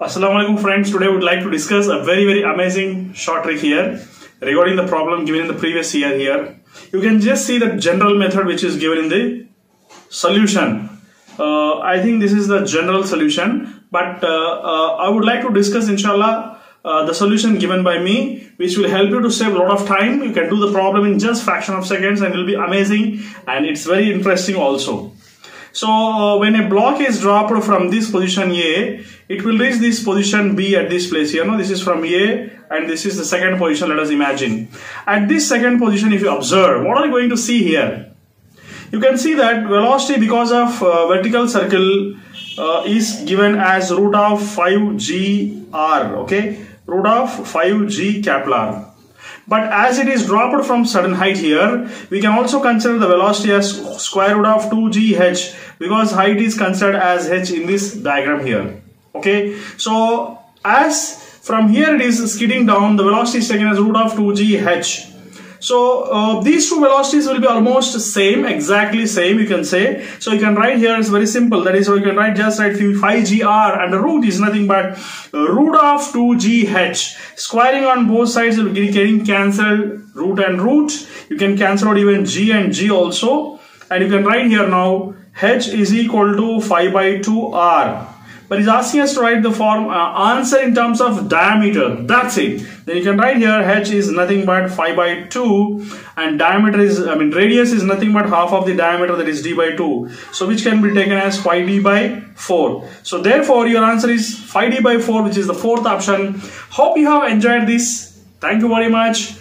Assalamu alaikum friends. Today I would like to discuss a very very amazing short trick here regarding the problem given in the previous year here. You can just see the general method which is given in the solution. Uh, I think this is the general solution but uh, uh, I would like to discuss inshallah uh, the solution given by me which will help you to save a lot of time. You can do the problem in just fraction of seconds and it will be amazing and it's very interesting also. So uh, when a block is dropped from this position A, it will reach this position B at this place here. No, this is from A and this is the second position. Let us imagine. At this second position, if you observe, what are you going to see here? You can see that velocity because of uh, vertical circle uh, is given as root of 5gr. Okay, root of 5g Kepler. But as it is dropped from certain height here, we can also consider the velocity as square root of 2gh because height is considered as h in this diagram here. Okay, so as from here it is skidding down, the velocity is taken as root of 2gh. So uh, these two velocities will be almost the same, exactly same you can say. So you can write here, it's very simple. That is, so you can write just write 5gr and the root is nothing but root of 2gh. Squaring on both sides will be getting cancelled root and root. You can cancel out even g and g also. And you can write here now h is equal to 5 by 2 r but he's asking us to write the form uh, answer in terms of diameter. That's it. Then you can write here h is nothing but 5 by 2 and diameter is i mean radius is nothing but half of the diameter that is d by 2 so which can be taken as 5d by 4 so therefore your answer is 5d by 4 which is the fourth option. Hope you have enjoyed this. Thank you very much